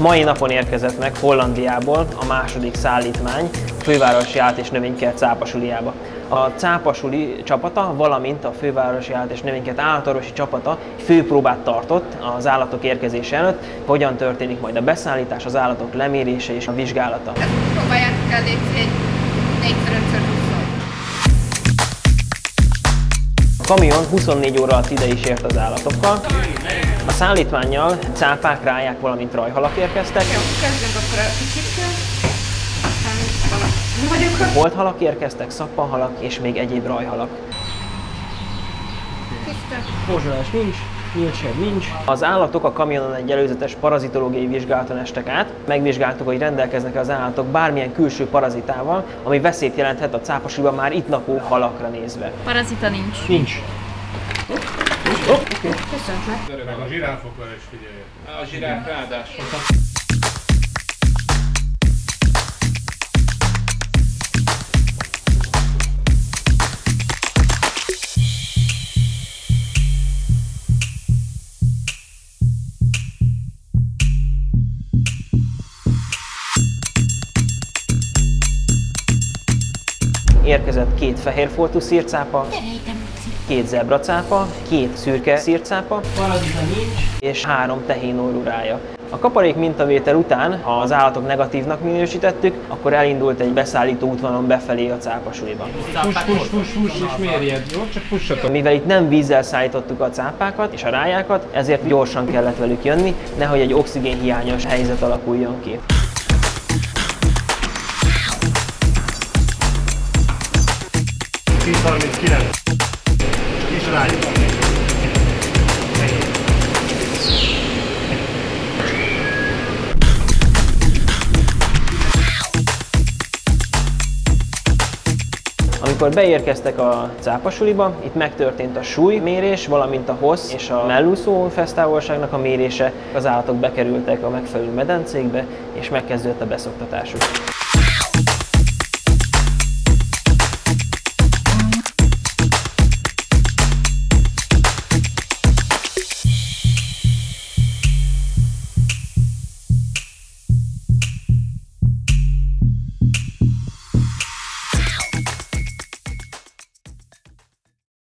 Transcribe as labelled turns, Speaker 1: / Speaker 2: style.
Speaker 1: Mai napon érkezett meg Hollandiából a második szállítmány fővárosi állat és növénykert cápasuliába. A cápasuli csapata, valamint a fővárosi állat és növénykert állatorvosi csapata főpróbát tartott az állatok érkezése előtt, hogyan történik majd a beszállítás, az állatok lemérése és a vizsgálata.
Speaker 2: Próbáljátok el légy egy 4 5
Speaker 1: A kamion 24 óra alatt ide is ért az állatokkal. A szállítmányjal cápák, ráják, valamint rajhalak érkeztek.
Speaker 2: Jó, kezdjünk akkor a kicsikkel. Mi vagyok?
Speaker 1: Holt halak érkeztek, szappanhalak és még egyéb rajhalak.
Speaker 2: Tiszta.
Speaker 1: Porzsolás nincs, nyíltség nincs. Az állatok a kamionon egy előzetes parazitológiai vizsgálaton estek át. Megvizsgáltuk, hogy rendelkeznek az állatok bármilyen külső parazitával, ami veszélyt jelenthet a cápasuliban már itt lakó halakra nézve.
Speaker 3: Parazita nincs.
Speaker 1: Nincs.
Speaker 2: Köszöntlek.
Speaker 4: Meg a zsiráfokra is figyelj.
Speaker 5: A zsiráf ráadásul.
Speaker 1: Érkezett két fehérfoltú szírcápa, két zebracápa, két szürke szírcápa, és három tehén rája. A kaparék mintavétel után, ha az állatok negatívnak minősítettük, akkor elindult egy beszállító útvonalon befelé a cápasuliba.
Speaker 4: Fuss, fuss, fuss, fuss, és mérjed, jó? Csak fussatok.
Speaker 1: Mivel itt nem vízzel szállítottuk a cápákat és a rájákat, ezért gyorsan kellett velük jönni, nehogy egy oxigénhiányos helyzet alakuljon ki.
Speaker 4: És rájuk.
Speaker 1: Amikor beérkeztek a cápasuliba, itt megtörtént a súlymérés, valamint a hossz és a mellúszó fesztávolságnak a mérése. Az állatok bekerültek a megfelelő medencékbe, és megkezdődött a beszoktatásuk.